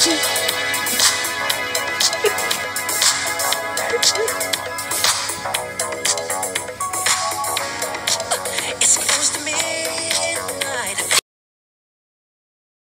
是。